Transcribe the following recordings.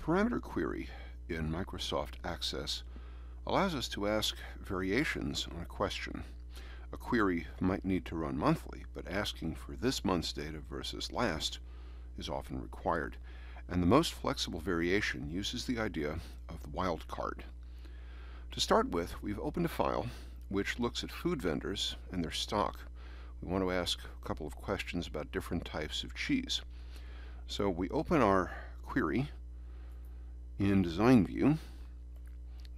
parameter query in Microsoft Access allows us to ask variations on a question. A query might need to run monthly, but asking for this month's data versus last is often required. And the most flexible variation uses the idea of the wildcard. To start with, we've opened a file which looks at food vendors and their stock. We want to ask a couple of questions about different types of cheese. So we open our query in Design View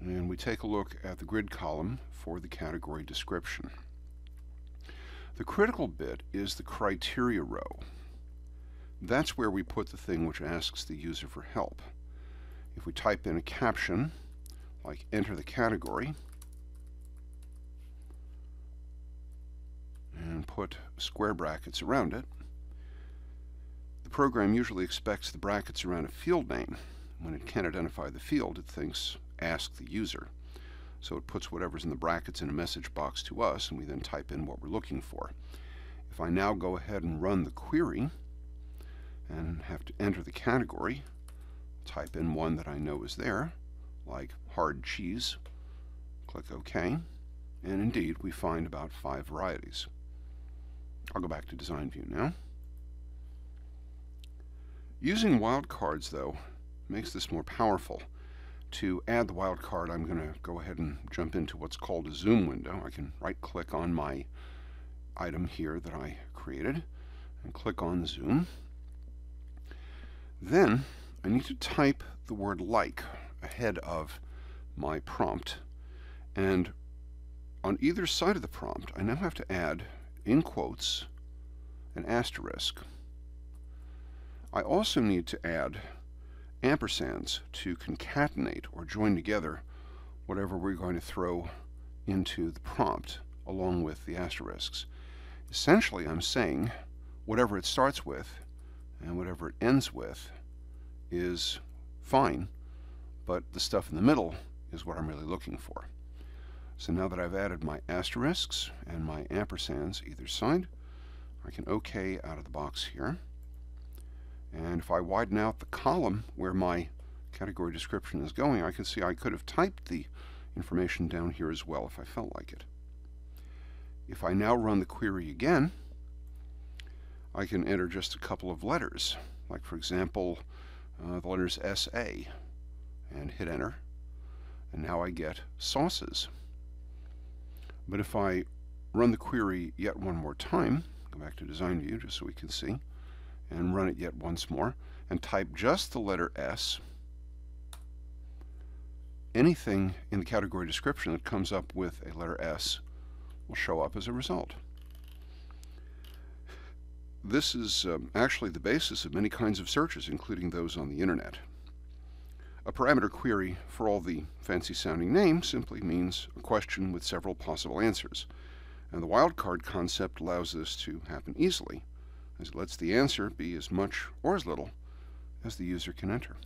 and we take a look at the grid column for the category description. The critical bit is the criteria row. That's where we put the thing which asks the user for help. If we type in a caption, like enter the category, and put square brackets around it, the program usually expects the brackets around a field name. When it can't identify the field, it thinks ask the user. So it puts whatever's in the brackets in a message box to us, and we then type in what we're looking for. If I now go ahead and run the query, and have to enter the category, type in one that I know is there, like hard cheese, click OK, and indeed we find about five varieties. I'll go back to Design View now. Using wildcards, though, makes this more powerful. To add the wildcard, I'm going to go ahead and jump into what's called a zoom window. I can right-click on my item here that I created and click on zoom. Then I need to type the word like ahead of my prompt and on either side of the prompt I now have to add in quotes an asterisk. I also need to add ampersands to concatenate or join together whatever we're going to throw into the prompt along with the asterisks. Essentially, I'm saying whatever it starts with and whatever it ends with is fine, but the stuff in the middle is what I'm really looking for. So now that I've added my asterisks and my ampersands either side, I can OK out of the box here. And if I widen out the column where my category description is going, I can see I could have typed the information down here as well if I felt like it. If I now run the query again, I can enter just a couple of letters, like for example, uh, the letters SA, and hit enter, and now I get sauces. But if I run the query yet one more time, go back to Design View just so we can see, and run it yet once more, and type just the letter S, anything in the category description that comes up with a letter S will show up as a result. This is um, actually the basis of many kinds of searches, including those on the internet. A parameter query, for all the fancy sounding name, simply means a question with several possible answers. And the wildcard concept allows this to happen easily as it lets the answer be as much or as little as the user can enter.